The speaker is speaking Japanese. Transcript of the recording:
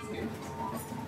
確かに。